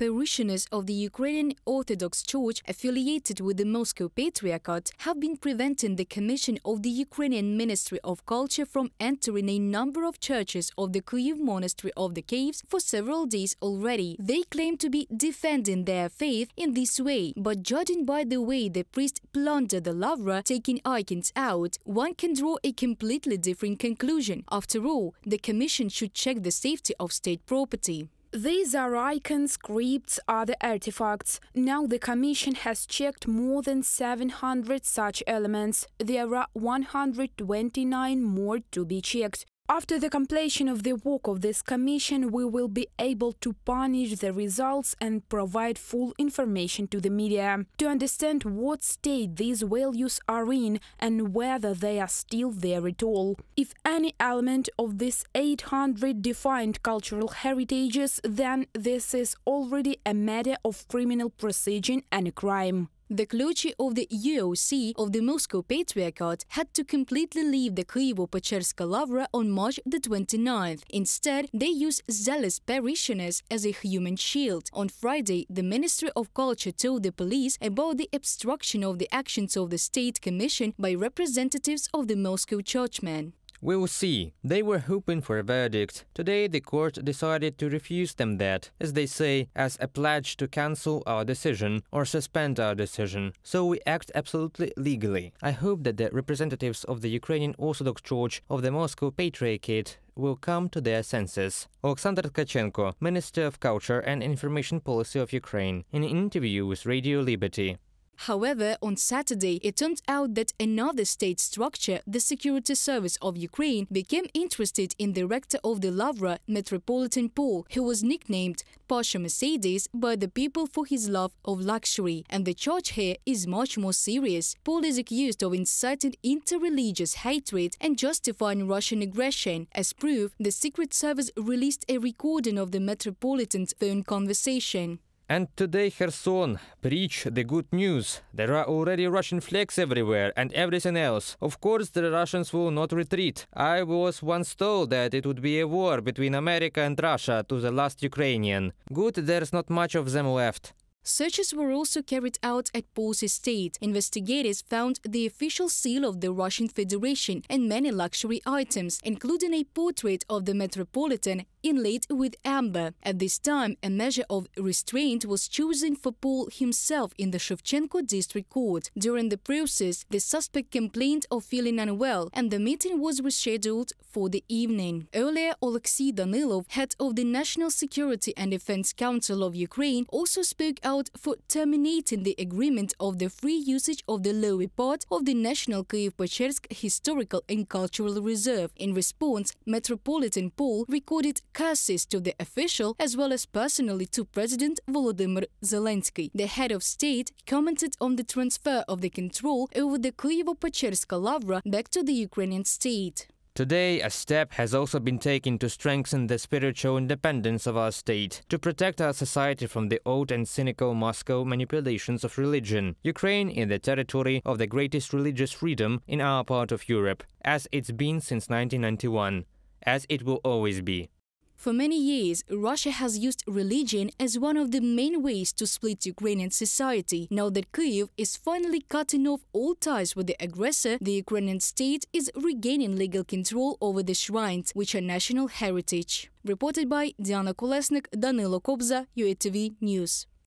parishioners of the Ukrainian Orthodox Church affiliated with the Moscow Patriarchate have been preventing the Commission of the Ukrainian Ministry of Culture from entering a number of churches of the Kyiv Monastery of the Caves for several days already. They claim to be defending their faith in this way, but judging by the way the priest plundered the lavra, taking icons out, one can draw a completely different conclusion. After all, the Commission should check the safety of state property. These are icons, scripts, other artifacts. Now the Commission has checked more than 700 such elements. There are 129 more to be checked. After the completion of the work of this commission, we will be able to punish the results and provide full information to the media to understand what state these values are in and whether they are still there at all. If any element of this 800 defined cultural heritages, then this is already a matter of criminal procedure and a crime. The clergy of the UOC of the Moscow Patriarchate had to completely leave the Kyivo-Pecherska Lavra on March the 29th. Instead, they used zealous parishioners as a human shield. On Friday, the Ministry of Culture told the police about the obstruction of the actions of the State Commission by representatives of the Moscow churchmen. We'll see. They were hoping for a verdict. Today, the court decided to refuse them that, as they say, as a pledge to cancel our decision or suspend our decision. So we act absolutely legally. I hope that the representatives of the Ukrainian Orthodox Church of the Moscow Patriarchate will come to their senses. Alexander Tkachenko, Minister of Culture and Information Policy of Ukraine, in an interview with Radio Liberty. However, on Saturday, it turned out that another state structure, the Security Service of Ukraine, became interested in the rector of the Lavra, Metropolitan Paul, who was nicknamed Pasha Mercedes by the people for his love of luxury. And the charge here is much more serious. Paul is accused of inciting inter-religious hatred and justifying Russian aggression. As proof, the Secret Service released a recording of the Metropolitan's phone conversation. And today, Kherson, preach the good news. There are already Russian flags everywhere and everything else. Of course, the Russians will not retreat. I was once told that it would be a war between America and Russia to the last Ukrainian. Good, there's not much of them left. Searches were also carried out at Paul's estate. Investigators found the official seal of the Russian Federation and many luxury items, including a portrait of the Metropolitan inlaid with amber. At this time, a measure of restraint was chosen for Paul himself in the Shevchenko district court. During the process, the suspect complained of feeling unwell, and the meeting was rescheduled for the evening. Earlier, Oleksiy Danilov, head of the National Security and Defense Council of Ukraine, also spoke out for terminating the agreement of the free usage of the lower part of the National Kyiv-Pechersk Historical and Cultural Reserve. In response, Metropolitan Paul recorded curses to the official as well as personally to President Volodymyr Zelensky. The head of state commented on the transfer of the control over the Kyivo-Pecherska Lavra back to the Ukrainian state. Today, a step has also been taken to strengthen the spiritual independence of our state, to protect our society from the old and cynical Moscow manipulations of religion. Ukraine is the territory of the greatest religious freedom in our part of Europe, as it's been since 1991, as it will always be. For many years, Russia has used religion as one of the main ways to split Ukrainian society. Now that Kyiv is finally cutting off all ties with the aggressor, the Ukrainian state is regaining legal control over the shrines, which are national heritage. Reported by Diana Kolesnik, Danilo Kobza, UATV News.